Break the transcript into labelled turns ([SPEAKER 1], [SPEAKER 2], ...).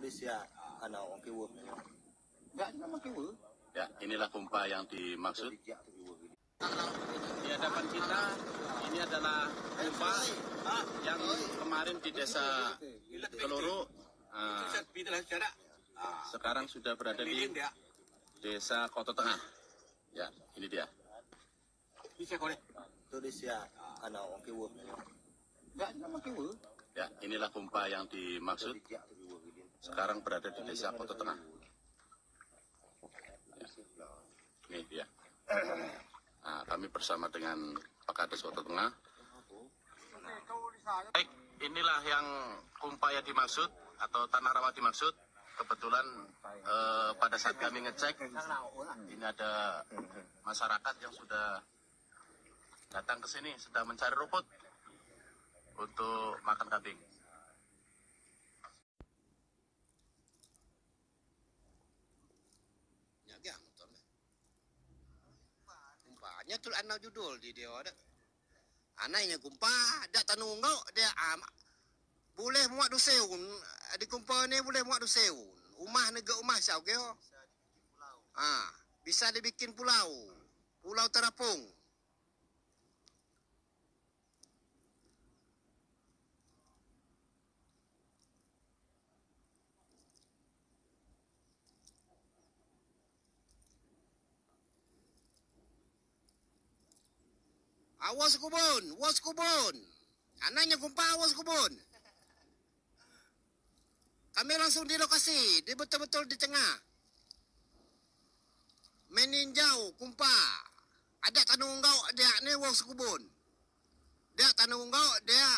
[SPEAKER 1] Indonesia ana orang kewa enggak nama kewa
[SPEAKER 2] Ya, inilah pompa yang dimaksud. Di hadapan kita, ini adalah pompa yang kemarin di desa Keloro, ah, sekarang sudah berada di desa Kota Tengah. Ya, ini dia.
[SPEAKER 1] Indonesia ana orang kewa enggak nama kewa
[SPEAKER 2] Ya, inilah pompa yang dimaksud. Sekarang berada di desa Kota Tengah. Ini dia. Nah, kami bersama dengan Pak Kades Kota Tengah. Baik, inilah yang pompa yang dimaksud atau tanah rawa dimaksud. Kebetulan eh, pada saat kami ngecek, ini ada masyarakat yang sudah datang ke sini sedang mencari rumput untuk makan kambing.
[SPEAKER 3] Kumpanya tu anak judul di dia ada. Anaknya kumpa, dak tanung kau dia am. Boleh muat duseun. Di kumpa ni boleh muat duseun. Rumah negara rumah siau ke? Ah, bisa dibikin pulau. Pulau terapung. Awas kubun, awas kubun. Anaknya kumpa awas kubun. Kami langsung di lokasi, di betul-betul di tengah. Meninjau kumpa. Ada tanung kau dia ni awas kubun. Dia tanung kau dia